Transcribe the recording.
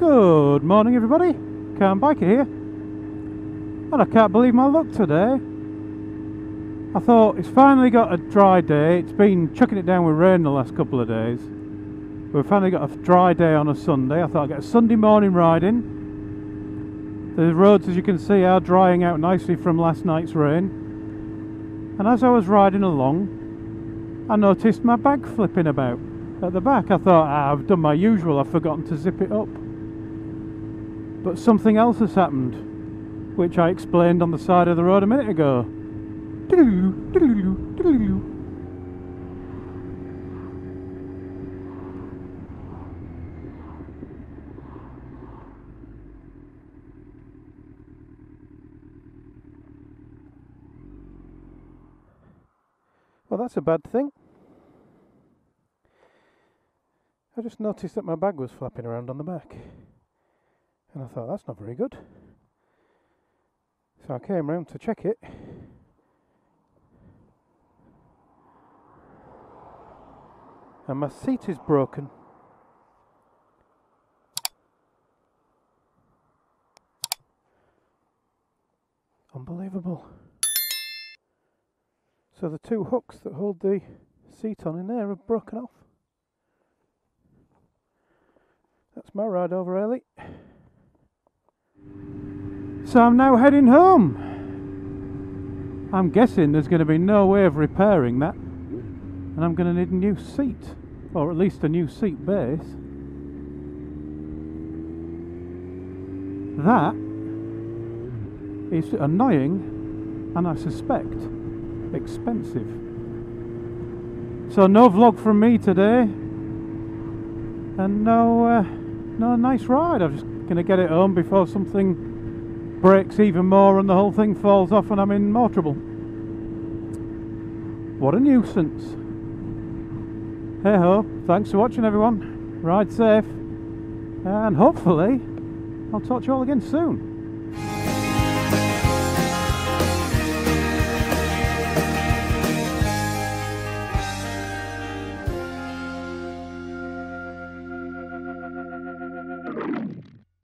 morning everybody, CalmBiker here. And I can't believe my luck today. I thought it's finally got a dry day. It's been chucking it down with rain the last couple of days. We've finally got a dry day on a Sunday. I thought I'd get a Sunday morning riding. The roads as you can see are drying out nicely from last night's rain. And as I was riding along, I noticed my bag flipping about at the back. I thought, ah, I've done my usual, I've forgotten to zip it up. But something else has happened, which I explained on the side of the road a minute ago. Well, that's a bad thing. I just noticed that my bag was flapping around on the back. And I thought, that's not very good. So I came round to check it. And my seat is broken. Unbelievable. So the two hooks that hold the seat on in there have broken off. That's my ride over early. So I'm now heading home. I'm guessing there's going to be no way of repairing that. And I'm going to need a new seat. Or at least a new seat base. That is annoying and I suspect expensive. So no vlog from me today. And no... Uh, no, nice ride. I'm just going to get it home before something breaks even more and the whole thing falls off and I'm in more trouble. What a nuisance. Hey ho, thanks for watching everyone. Ride safe and hopefully I'll talk to you all again soon. you